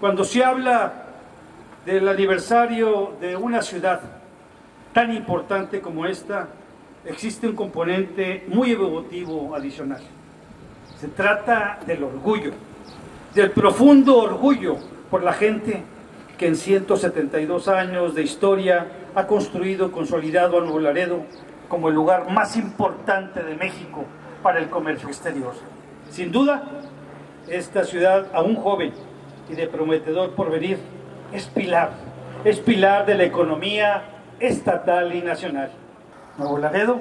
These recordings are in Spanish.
Cuando se habla del aniversario de una ciudad tan importante como esta, existe un componente muy evolutivo adicional. Se trata del orgullo, del profundo orgullo por la gente que en 172 años de historia ha construido, consolidado a Nuevo Laredo como el lugar más importante de México para el comercio exterior. Sin duda, esta ciudad, aún joven y de prometedor porvenir, es pilar, es pilar de la economía estatal y nacional. Nuevo Laredo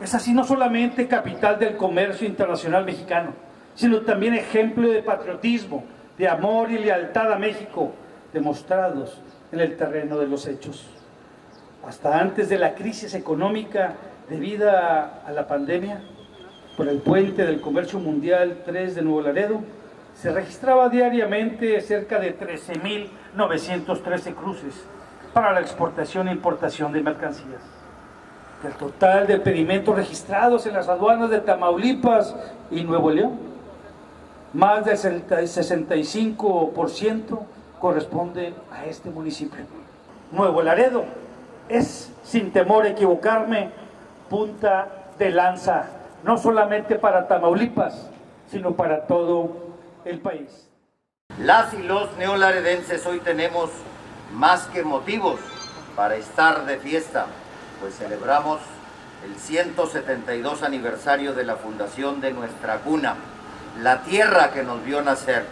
es así no solamente capital del comercio internacional mexicano, sino también ejemplo de patriotismo, de amor y lealtad a México, demostrados en el terreno de los hechos. Hasta antes de la crisis económica debida a la pandemia, por el puente del comercio mundial 3 de Nuevo Laredo, se registraba diariamente cerca de 13.913 cruces para la exportación e importación de mercancías. Del total de pedimentos registrados en las aduanas de Tamaulipas y Nuevo León, más del 65% corresponde a este municipio. Nuevo Laredo es, sin temor a equivocarme, punta de lanza, no solamente para Tamaulipas, sino para todo el país. Las y los neolaredenses hoy tenemos más que motivos para estar de fiesta, pues celebramos el 172 aniversario de la fundación de nuestra cuna, la tierra que nos vio nacer,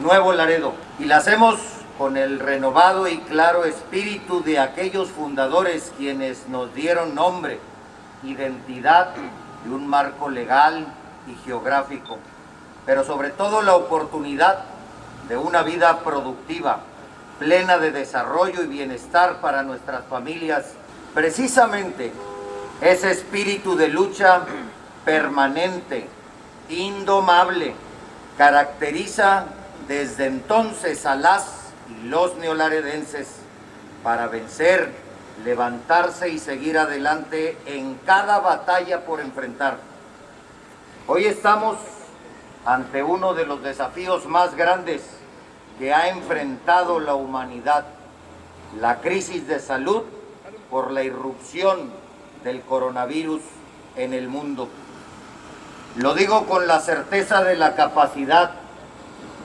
Nuevo Laredo, y la hacemos con el renovado y claro espíritu de aquellos fundadores quienes nos dieron nombre, identidad y un marco legal y geográfico, pero sobre todo la oportunidad de una vida productiva, plena de desarrollo y bienestar para nuestras familias. Precisamente ese espíritu de lucha permanente, indomable, caracteriza desde entonces a las y los neolaredenses para vencer, levantarse y seguir adelante en cada batalla por enfrentar. Hoy estamos ante uno de los desafíos más grandes que ha enfrentado la humanidad, la crisis de salud por la irrupción del coronavirus en el mundo. Lo digo con la certeza de la capacidad,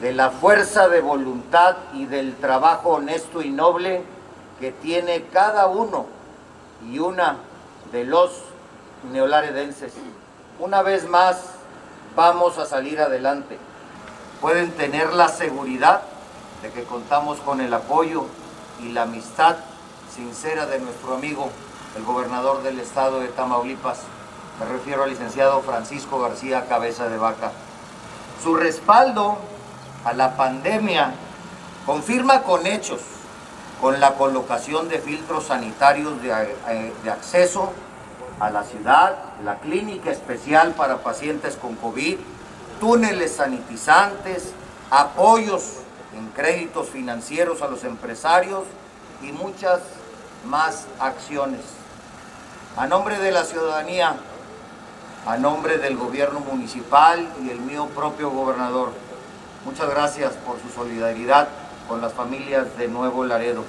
de la fuerza de voluntad y del trabajo honesto y noble que tiene cada uno y una de los neolaredenses. Una vez más, vamos a salir adelante. Pueden tener la seguridad de que contamos con el apoyo y la amistad sincera de nuestro amigo, el gobernador del estado de Tamaulipas. Me refiero al licenciado Francisco García Cabeza de Vaca. Su respaldo a la pandemia confirma con hechos, con la colocación de filtros sanitarios de, eh, de acceso a la ciudad, la clínica especial para pacientes con COVID, túneles sanitizantes, apoyos en créditos financieros a los empresarios y muchas más acciones. A nombre de la ciudadanía, a nombre del gobierno municipal y el mío propio gobernador, muchas gracias por su solidaridad con las familias de Nuevo Laredo.